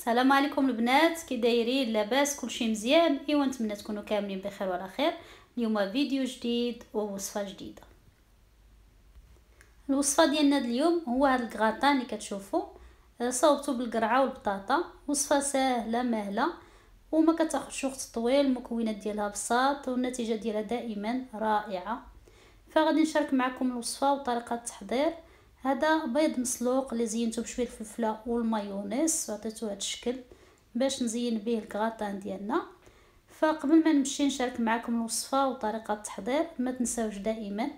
السلام عليكم البنات كي دايرين لاباس كلشي مزيان. إيوا نتمنى تكونوا كاملين بخير وعلى خير. اليوم فيديو جديد ووصفة جديدة. الوصفة ديالنا اليوم هو هذا الكغاتان اللي كتشوفوا. صوبته بالقرعة والبطاطا. وصفة سهلة مهلة. وما كتاخذش وقت طويل المكونات ديالها بساط والنتيجة ديالها دائما رائعة. فغادي نشارك معكم الوصفة وطريقة التحضير. هذا بيض مسلوق اللي زينته بشوية الفلفلة والمايونيز عطيتو هذا الشكل باش نزين به الكغاتان ديالنا. فقبل ما نمشي نشارك معكم الوصفة وطريقة التحضير ما تنساوش دائما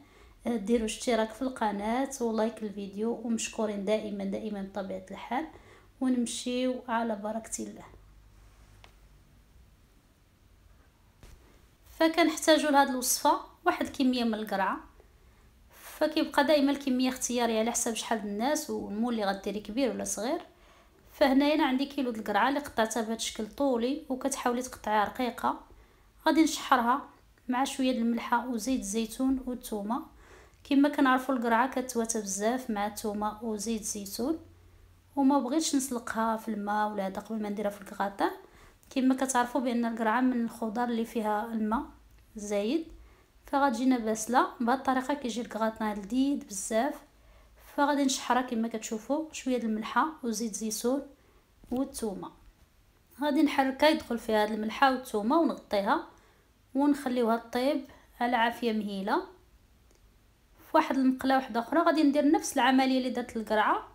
آه، ديروا اشتراك في القناة ولايك الفيديو ومشكورين دائما دائما بطبيعة الحال. ونمشيو على بركة الله. فكنحتاجوا لهاد الوصفة واحد الكميه من القرعة. فكيبقى دائما الكمية اختيارية على حسب شحال الناس والمول اللي غديري كبير ولا صغير. فهنايا أنا عندي كيلو د القرعة اللي قطعتها بهذا الشكل طولي وكتحاولي تقطعيها رقيقة. غادي نشحرها مع شوية الملحة وزيت الزيتون والثومه كما كنعرفوا القرعة كتواتى بزاف مع الثومه وزيت الزيتون. وما بغيتش نسلقها في الماء ولا هذا قبل ما نديرها في الكغاطا كما كتعرفوا بأن القرعة من الخضر اللي فيها الماء زايد. فغتجينا باسله بهذه الطريقة كيجي الكغاطان لذيذ بزاف. فغادي نشحرها كما كتشوفوا شوية د الملحة وزيت زيتون والثومه غادي نحركها يدخل فيها هاد الملحة والثومه ونغطيها ونخليوها طيب على عافية مهيلة. في واحد المقله واحدة أخرى غادي ندير نفس العملية اللي درت القرعه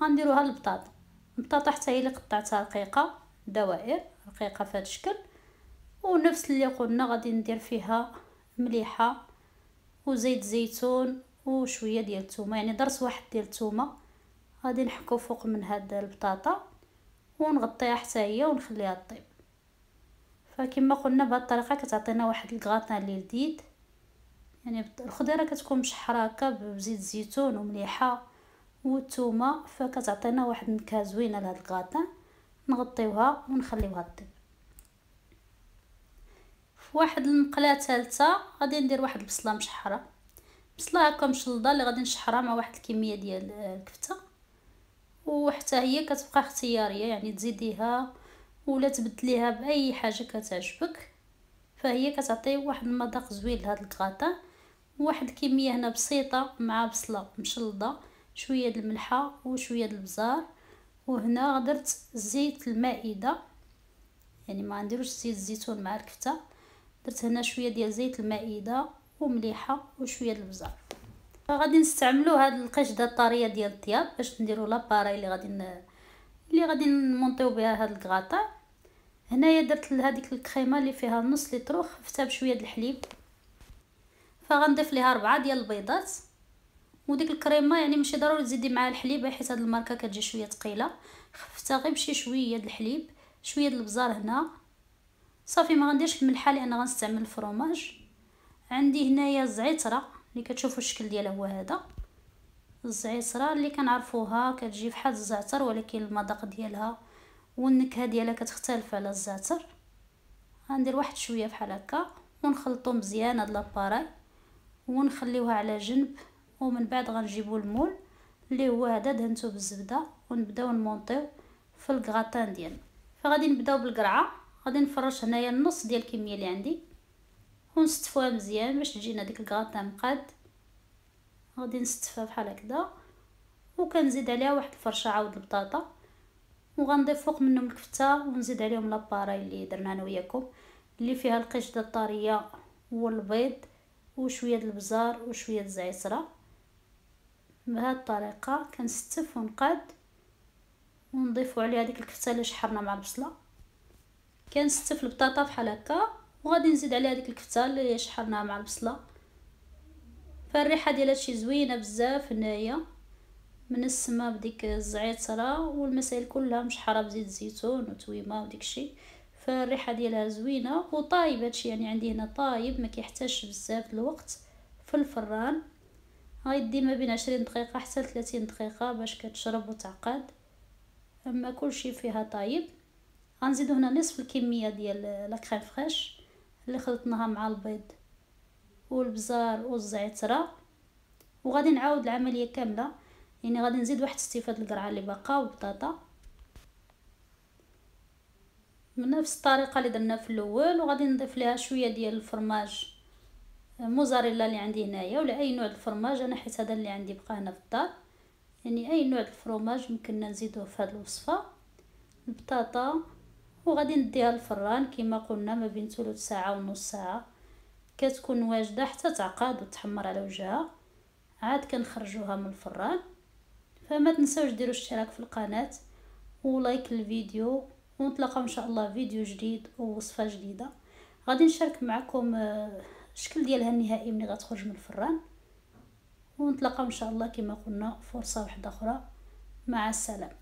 غنديروها للبطاطا البطاطا حتى هي اللي قطعتها رقيقة دوائر رقيقة في هذا الشكل. ونفس اللي قلنا غادي ندير فيها مليحة وزيت زيتون وشويه ديال الثومه يعني درس واحد ديال الثومه غادي نحكو فوق من هاد البطاطا ونغطيها حتى هي ونخليها طيب. فكما قلنا بهاد الطريقة كتعطينا واحد الكغاتان اللي لذيذ يعني الخضيرة كتكون مشحره هكا بزيت الزيتون ومليحه والثومه فكتعطينا واحد النكهه زوينه لهاد الكغاتان نغطيوها ونخليوها طيب. واحد المقله ثالثة غادي ندير واحد البصلة مشحرة. بصلة هكا مشلضة اللي غادي نشحرها مع واحد الكمية ديال الكفتة. وحتى هي كتبقى اختيارية يعني تزيديها ولا تبدليها بأي حاجة كتعجبك. فهي كتعطي واحد المذاق زوين لهاد الكغاطا واحد الكمية هنا بسيطة مع بصلة مشلضة شوية د الملحة وشوية د البزار. وهنا درت زيت المائدة. يعني ما نديروش زيت الزيتون مع الكفتة. درت هنا شوية ديال زيت المائدة ومليحة وشوية د البزار غادي نستعملوا هاد القشدة الطرية ديال الطياب باش نديروا لاباراي اللي غادي ن... اللي غادي نمونطيو بها هاد الكغاطا هنايا درت هذيك الكريمة اللي فيها نص لتر وخفتها بشوية د الحليب. فغنضيف ليها ربعة ديال البيضات. وديك الكريمة يعني ماشي ضروري تزيدي معها الحليب حيت هاد الماركة كتجي شوية ثقيله خفتها غير بشي شوية د الحليب شوية د البزار هنا. صافي ما غنديرش الملحه لأن غنستعمل الفرomاج عندي هنايا الزعترة اللي كتشوفوا الشكل ديالها هو هذا. الزعترة اللي كنعرفوها كتجي بحال الزعتر ولكن المذاق ديالها والنكهة ديالها كتختلف على الزعتر. غندير واحد شوية بحال هكا ونخلطو مزيان هاد لاباراي ونخليوها على جنب. ومن بعد غنجيبو المول اللي هو هذا دهنتو بالزبدة ونبداو نمونطيو في الكغاتان ديالنا. فغادي نبداو بالقرعة. غادي نفرش هنايا النص ديال الكمية اللي عندي. ونستفوها مزيان باش تجينا ديك الكغاطا مقاد. غادي نستفها بحال هكذا. وكنزيد عليها واحد الفرشة عاود البطاطا. وغنضيف فوق منهم الكفتة ونزيد عليهم لاباراي اللي درنا أنا وياكم. اللي فيها القشده الطرية والبيض وشوية د البزار وشوية د الزعتره بهذه الطريقة كنستف ونقاد. ونضيفوا عليها ديك الكفتة اللي شحرنا مع البصلة. كنستف البطاطا بحال هكا وغادي نزيد عليها ديك الكفتة اللي شحرناها مع البصلة. فالريحة ديال هادشي زوينة بزاف هنايا من السما بديك الزعتره والمسائل كلها مشحرة بزيت الزيتون وتويمة وديك الشيء فالريحة ديالها زوينة وطايب هادشي يعني عندي هنا طايب ما كيحتاجش بزاف الوقت في الفران. غيدي ما بين عشرين دقيقة حتى 30 دقيقة باش كتشرب وتعقد. أما كلشي فيها طايب. غنزيدو هنا نصف الكمية ديال لا كريم فريش اللي خلطناها مع البيض والبزار والزعترة. وغادي نعاود العملية كاملة يعني غادي نزيد واحد ستيفه القرعة اللي باقا والبطاطا من نفس الطريقة اللي درنا في الأول وغادي نضيف ليها شوية ديال الفرماج موزاريلا اللي عندي هنايا ولا أي نوع الفرماج أنا حيت هذا اللي عندي بقى هنا في الدار. يعني أي نوع الفرماج ممكننا نزيدوه في هذه الوصفة. البطاطا وغادي نديها للفران كما قلنا ما بين ثلث ساعة ونص ساعة. كتكون واجدة حتى تعقد وتحمر على وجهها. عاد كنخرجوها من الفران. فما تنساوش ديروا اشتراك في القناة ولايك الفيديو ونتلاقاو إن شاء الله فيديو جديد ووصفه جديدة. غادي نشارك معكم الشكل ديالها النهائي ملي غتخرج من الفران. ونتلاقاو إن شاء الله كما قلنا فرصة واحدة أخرى. مع السلامة.